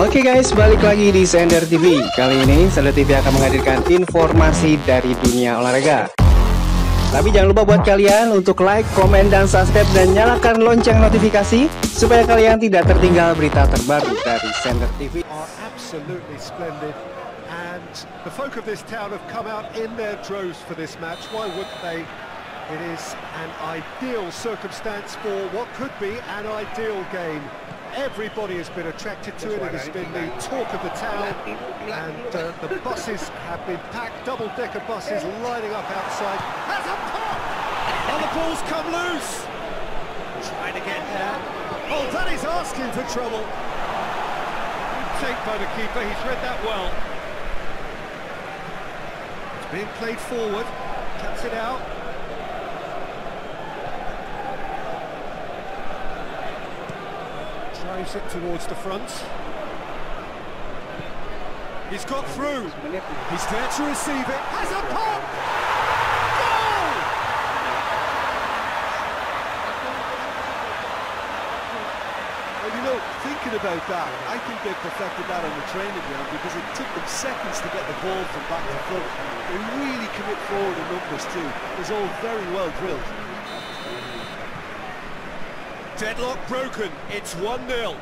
Oke guys, balik lagi di Sender TV. Kali ini Sender TV akan menghadirkan informasi dari dunia olahraga. Tapi jangan lupa buat kalian untuk like, komen, dan subscribe dan nyalakan lonceng notifikasi supaya kalian tidak tertinggal berita terbaru dari Sender TV. And the folk of this town have come out in their droves for this match. Why wouldn't they? It is an ideal circumstance for what could be an ideal game. Everybody has been attracted to it. It has been the talk of the town. And uh, the buses have been packed, double-decker buses lining up outside. Has a pop! Oh, the ball's come loose! Trying to get there. Oh, that is asking for trouble. Good take by the keeper. He's read that well. It's being played forward, cuts it out. Drives it towards the front. He's got through. He's there to receive it. Has a pop! Goal! Well, you know, thinking about that, I think they perfected that on the training ground because it took them seconds to get the ball from back to front. They really commit forward in numbers too. It's all very well drilled. Deadlock broken. It's 1-0.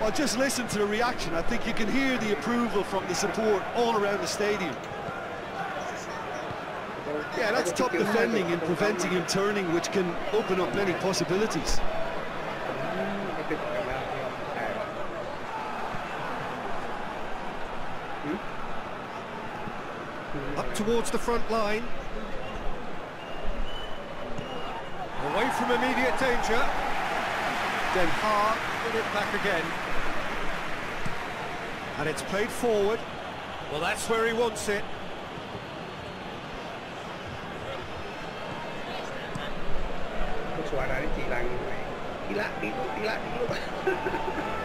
Well, just listen to the reaction. I think you can hear the approval from the support all around the stadium. Yeah, that's top defending and preventing him turning, which can open up many possibilities. Hmm? Up towards the front line. Away from immediate danger. Den Haag get it back again. And it's played forward. Well, that's where he wants it.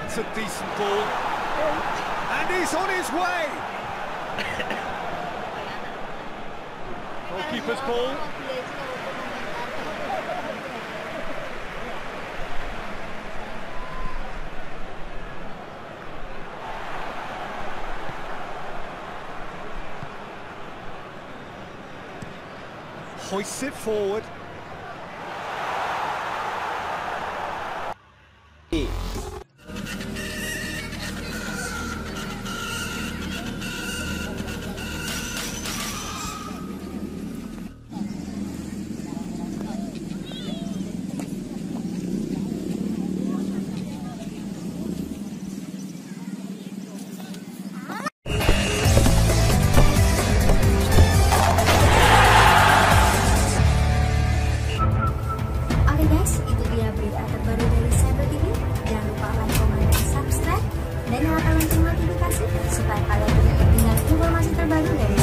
It's a decent ball. And he's on his way! Goalkeeper's ball. Hoists it forward. したからみんなこのまましただるね。